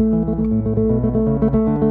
うん。